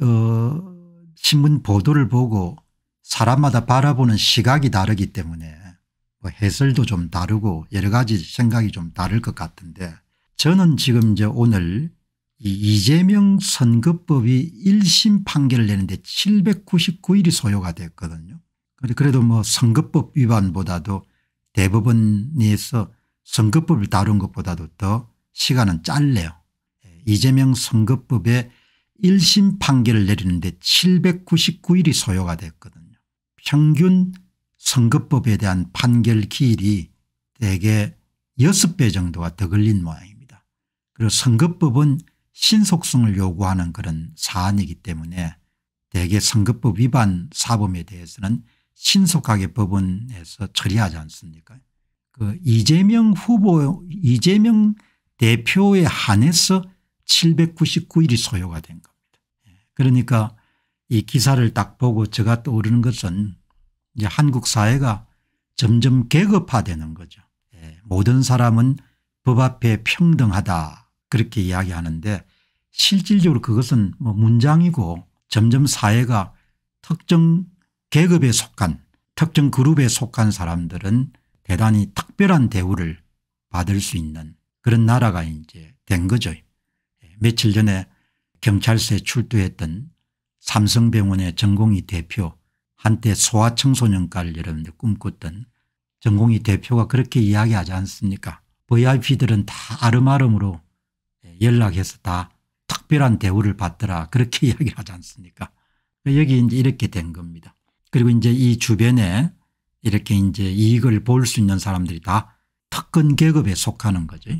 어 신문 보도를 보고 사람마다 바라보는 시각이 다르기 때문에 뭐 해설도 좀 다르고 여러 가지 생각이 좀 다를 것 같은데 저는 지금 이제 오늘 이 이재명 선거법이 1심 판결을 내는데 799일이 소요가 됐거든요. 그래도 뭐 선거법 위반보다도 대법원에서 선거법을 다룬 것보다도 더 시간은 짧네요. 이재명 선거법에 1심 판결을 내리는데 799일이 소요가 됐거든요. 평균 선거법에 대한 판결 기일이 대개 6배 정도가 더 걸린 모양입니다. 그리고 선거법은 신속성을 요구하는 그런 사안이기 때문에 대개 선거법 위반 사범에 대해서는 신속하게 법원에서 처리하지 않습니까 그 이재명 후보 이재명 대표에 한해서 799일이 소요가 된 겁니다. 그러니까 이 기사를 딱 보고 제가 떠오르는 것은 이제 한국 사회가 점점 계급화되는 거죠. 예, 모든 사람은 법 앞에 평등하다 그렇게 이야기하는데 실질적으로 그것은 뭐 문장이고 점점 사회가 특정 계급에 속한 특정 그룹에 속한 사람들은 대단히 특별한 대우를 받을 수 있는 그런 나라가 이제 된 거죠. 예, 며칠 전에 경찰서에 출두했던 삼성병원의 전공희 대표 한때 소아청소년과를 여러분들 꿈꿨던 전공희 대표가 그렇게 이야기하지 않습니까 VIP들은 다 아름아름으로 연락해서 다 특별한 대우를 받더라 그렇게 이야기하지 않습니까 여기 이제 이렇게 된 겁니다. 그리고 이제 이 주변에 이렇게 이제 이익을 볼 수 있는 사람들이 다 특권 계급에 속하는 거죠.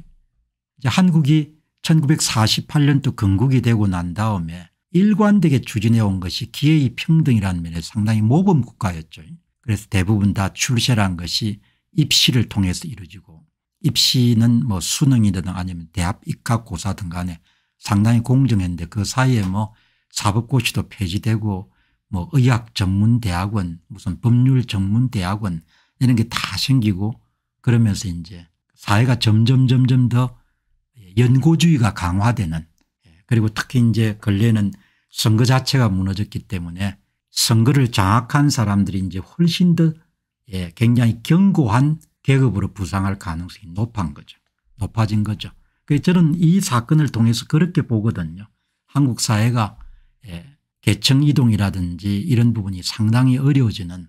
이제 한국이 1948년도 건국이 되고 난 다음에 일관되게 추진해 온 것이 기회의 평등이라는 면에 상당히 모범 국가였죠. 그래서 대부분 다 출세란 것이 입시를 통해서 이루어지고 입시는 뭐 수능이든 아니면 대학 입학 고사 등 간에 상당히 공정했는데 그 사이에 뭐 사법고시도 폐지되고 뭐 의학 전문 대학원 무슨 법률 전문 대학원 이런 게 다 생기고 그러면서 이제 사회가 점점 점점 더 연고주의가 강화되는 그리고 특히 이제 근래는 선거 자체가 무너졌기 때문에 선거를 장악한 사람들이 이제 훨씬 더 예, 굉장히 견고한 계급으로 부상할 가능성이 높은 거죠. 높아진 거죠. 그래서 저는 이 사건을 통해서 그렇게 보거든요. 한국 사회가 예, 계층 이동이라든지 이런 부분이 상당히 어려워지는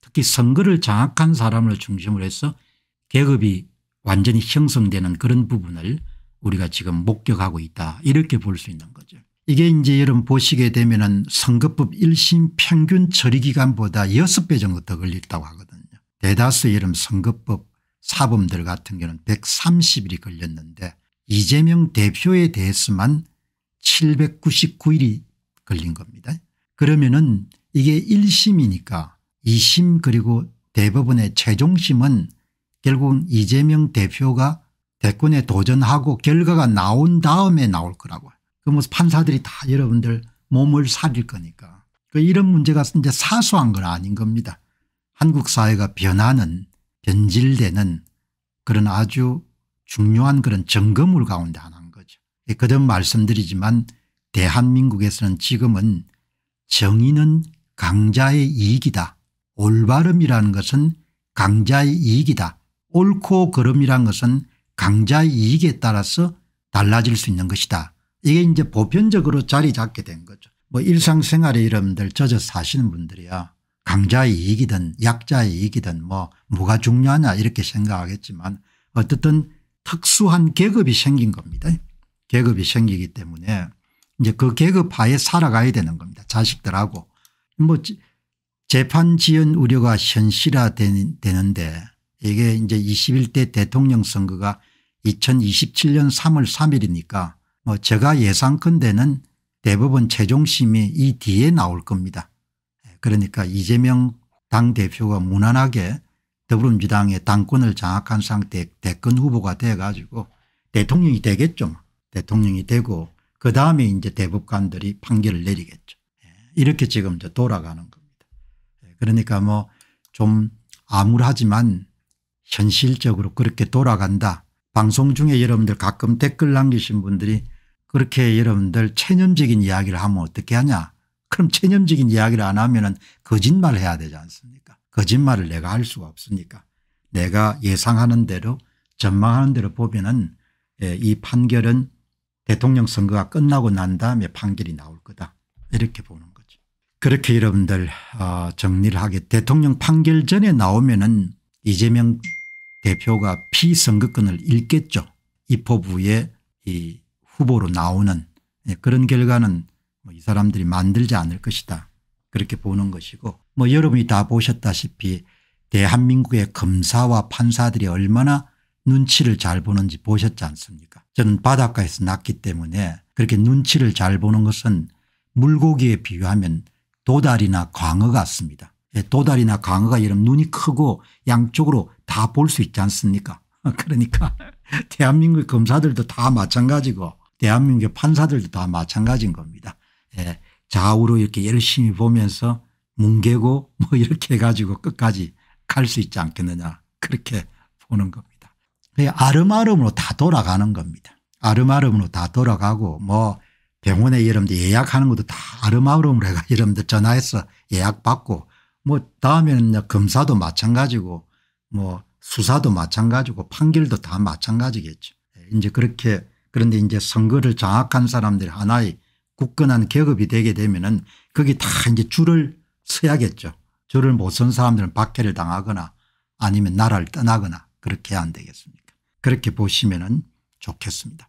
특히 선거를 장악한 사람을 중심으로 해서 계급이 완전히 형성되는 그런 부분을 우리가 지금 목격하고 있다 이렇게 볼 수 있는 거죠. 이게 이제 여러분 보시게 되면 은 선거법 1심 평균 처리 기간보다 6배 정도 더 걸렸다고 하거든요. 대다수 여러분 선거법 사범들 같은 경우는 130일이 걸렸는데 이재명 대표에 대해서만 799일이 걸린 겁니다. 그러면은 이게 1심이니까 2심 그리고 대법원의 최종심은 결국은 이재명 대표가 대권에 도전하고 결과가 나온 다음에 나올 거라고. 그뭐 판사들이 다 여러분들 몸을 사릴 거니까. 그 이런 문제가 이제 사소한 건 아닌 겁니다. 한국 사회가 변하는 변질되는 그런 아주 중요한 그런 점검물 가운데 하나인 거죠. 그전 말씀드리지만 대한민국에서는 지금은 정의는 강자의 이익이다. 올바름이라는 것은 강자의 이익이다. 옳고 그름이란 것은 강자의 이익에 따라서 달라질 수 있는 것이다. 이게 이제 보편적으로 자리 잡게 된 거죠. 뭐 일상생활에 여러분들 젖어 사시는 분들이야 강자의 이익이든 약자의 이익이든 뭐 뭐가 중요하냐 이렇게 생각하겠지만 어떻든 특수한 계급이 생긴 겁니다. 계급이 생기기 때문에 이제 그 계급 하에 살아가야 되는 겁니다. 자식들하고 뭐 재판 지연 우려가 현실화되는데 이게 이제 21대 대통령 선거가 2027년 3월 3일이니까 뭐 제가 예상컨대는 대법원 최종심이 이 뒤에 나올 겁니다. 그러니까 이재명 당대표가 무난하게 더불어민주당의 당권을 장악한 상태 대권 후보가 돼 가지고 대통령이 되겠죠. 뭐. 대통령이 되고 그 다음에 이제 대법관들이 판결을 내리겠죠. 예, 이렇게 지금 돌아가는 겁니다. 예, 그러니까 뭐 좀 암울하지만 현실적으로 그렇게 돌아간다. 방송 중에 여러분들 가끔 댓글 남기신 분들이 그렇게 여러분들 체념적인 이야기를 하면 어떻게 하냐. 그럼 체념적인 이야기를 안 하면 거짓말 해야 되지 않습니까 거짓말을 내가 할 수가 없으니까 내가 예상하는 대로 전망하는 대로 보면은 예, 이 판결은 대통령 선거가 끝나고 난 다음에 판결이 나올 거다 이렇게 보는 거죠. 그렇게 여러분들 어, 정리를 하게 대통령 판결 전에 나오면 은 이재명 대표가 피선거권을 잃겠죠. 입법부의 이 후보로 나오는 예, 그런 결과는 뭐 이 사람들이 만들지 않을 것이다. 그렇게 보는 것이고 뭐 여러분이 다 보셨다시피 대한민국의 검사와 판사들이 얼마나 눈치를 잘 보는지 보셨지 않습니까 저는 바닷가에서 났기 때문에 그렇게 눈치를 잘 보는 것은 물고기에 비유하면 도다리나 광어 같습니다. 예, 도다리나 광어가 이런 눈이 크고 양쪽으로 다 볼 수 있지 않습니까 그러니까 대한민국 검사들도 다 마찬가지고 대한민국의 판사들도 다 마찬가지인 겁니다. 예, 좌우로 이렇게 열심히 보면서 뭉개고 뭐 이렇게 해가지고 끝까지 갈 수 있지 않겠느냐 그렇게 보는 겁니다. 아름아름으로 다 돌아가는 겁니다. 아름아름으로 다 돌아가고 뭐 병원에 여러분들 예약하는 것도 다 아름아름으로 해가 여러분들 전화해서 예약받고 뭐 다음에는 검사도 마찬가지고 뭐 수사도 마찬가지고 판결도 다 마찬가지겠죠. 이제 그렇게 그런데 이제 선거를 장악한 사람들이 하나의 굳건한 계급이 되게 되면은 거기 다 이제 줄을 서야겠죠. 줄을 못 선 사람들은 박해를 당하거나 아니면 나라를 떠나거나 그렇게 안 되겠습니까 그렇게 보시면 좋겠습니다.